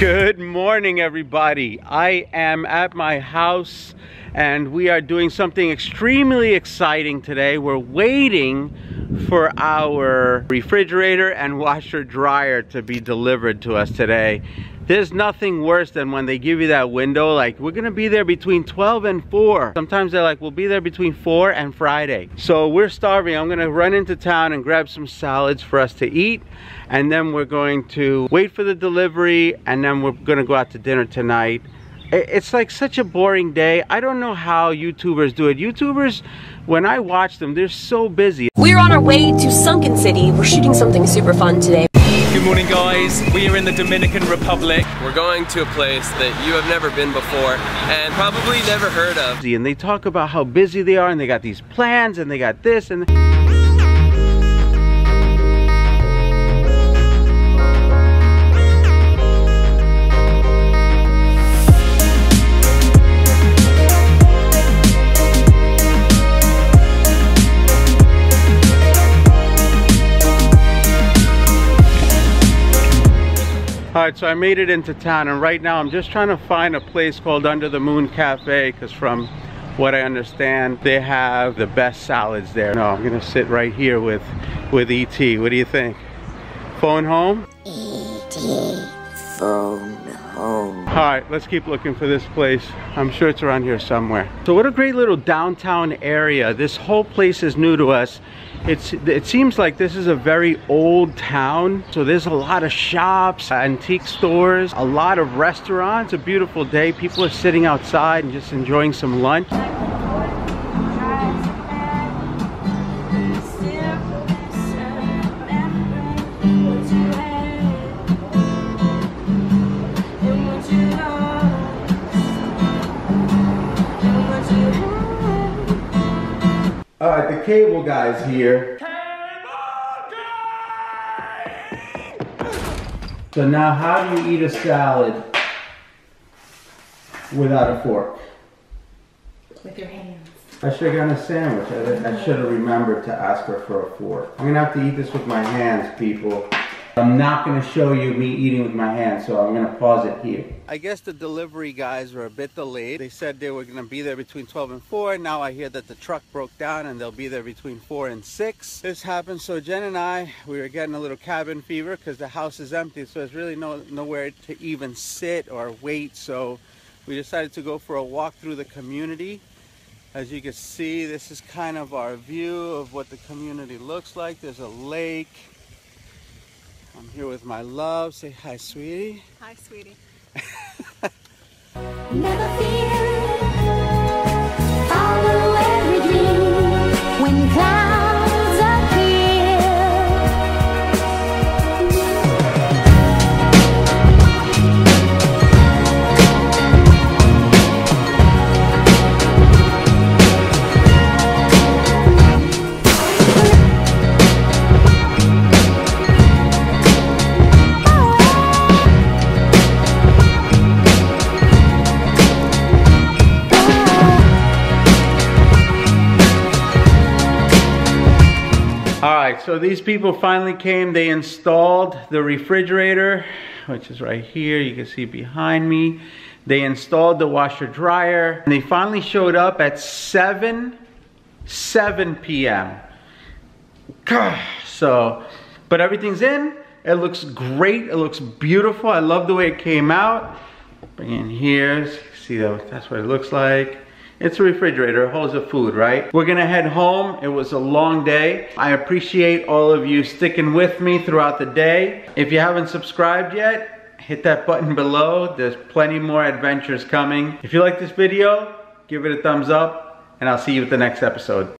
Good morning, everybody. I am at my house and we are doing something extremely exciting today. We're waiting for our refrigerator and washer dryer to be delivered to us today. There's nothing worse than when they give you that window, like we're gonna be there between 12 and 4. Sometimes they're like, we'll be there between 4 and Friday. So we're starving. I'm gonna run into town and grab some salads for us to eat. And then we're going to wait for the delivery and then we're gonna go out to dinner tonight. It's like such a boring day. I don't know how YouTubers do it. YouTubers, when I watch them, they're so busy. We're on our way to Sunken City. We're shooting something super fun today. Good morning guys, we are in the Dominican Republic. We're going to a place that you have never been before and probably never heard of. And they talk about how busy they are and they got these plans and they got this and All right, so I made it into town and right now I'm just trying to find a place called Under the Moon Cafe because from what I understand, they have the best salads there. No, I'm gonna sit right here with, with E.T. What do you think? Phone home? E.T. Phone home. All right, let's keep looking for this place. I'm sure it's around here somewhere. So what a great little downtown area. This whole place is new to us. It's, it seems like this is a very old town. So there's a lot of shops, antique stores, a lot of restaurants. A beautiful day. People are sitting outside and just enjoying some lunch. Right, cable guy's here. So now how do you eat a salad without a fork? With your hands. I should have gotten a sandwich. I, I should have remembered to ask her for a fork. I'm gonna have to eat this with my hands, people. I'm not gonna show you me eating with my hands, so I'm gonna pause it here. I guess the delivery guys were a bit delayed. They said they were gonna be there between 12 and 4. Now I hear that the truck broke down and they'll be there between 4 and 6. This happened, so Jen and I, we were getting a little cabin fever because the house is empty, so there's really no nowhere to even sit or wait. So we decided to go for a walk through the community. As you can see, this is kind of our view of what the community looks like. There's a lake. I'm here with my love. Say hi, sweetie. Hi, sweetie. so these people finally came. They installed the refrigerator, which is right here. You can see behind me. They installed the washer dryer. And they finally showed up at 7, 7 p.m. So, but everything's in. It looks great. It looks beautiful. I love the way it came out. Bring in here. See that? That's what it looks like. It's a refrigerator, it holds the food, right? We're gonna head home. It was a long day. I appreciate all of you sticking with me throughout the day. If you haven't subscribed yet, hit that button below. There's plenty more adventures coming. If you like this video, give it a thumbs up, and I'll see you at the next episode.